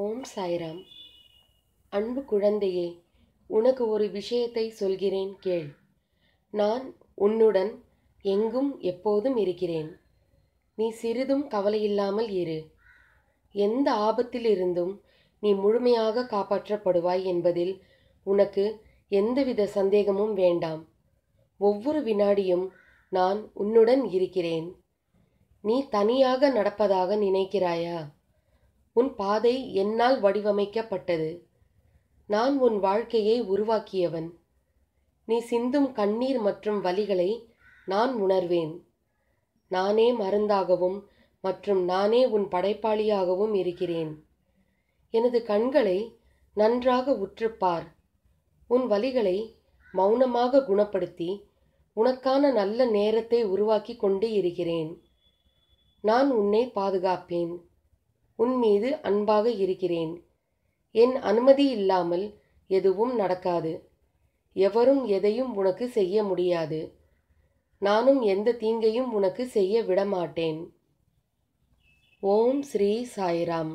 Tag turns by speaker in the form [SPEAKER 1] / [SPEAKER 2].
[SPEAKER 1] ஓம் சாய்ராம். அன்பு குழந்தையே உனக்கு ஒரு விஷயத்தை சொல்கிறேன் கேள். நான் உன்னுடன் எங்கும் எப்போதும் இருக்கிறேன். நீ சிறிதும் கவலையில்லாமல் இரு. எந்த ஆபத்திலிருந்தும் நீ முழுமையாக காப்பாற்றப்படுவாய் என்பதில் உனக்கு எந்தவித சந்தேகமும் வேண்டாம். ஒவ்வொரு வினாடியும் நான் உன்னுடன் இருக்கிறேன். நீ தனியாக நடப்பதாக நினைக்கிறாயா? உன் பாதை என்னால் வடிவமைக்கப்பட்டது. நான் உன் வாழ்க்கையை உருவாக்கியவன். நீ சிந்தும் கண்ணீர் மற்றும் வலிகளை நான் உணர்வேன். நானே மருந்தாகவும் மற்றும் நானே உன் படைப்பாளியாகவும் இருக்கிறேன். எனது கண்களை நன்றாக உற்றுப்பார். உன் வலிகளை மௌனமாக குணப்படுத்தி உனக்கான நல்ல நேரத்தை உருவாக்கி கொண்டு இருக்கிறேன். நான் உன்னை பாதுகாப்பேன். உன் மீது அன்பாக இருக்கிறேன். என் அனுமதி இல்லாமல் எதுவும் நடக்காது. எவரும் எதையும் உனக்கு செய்ய முடியாது. நானும் எந்த தீங்கையும் உனக்கு செய்ய விடமாட்டேன். ஓம் ஸ்ரீ சாய்ராம்.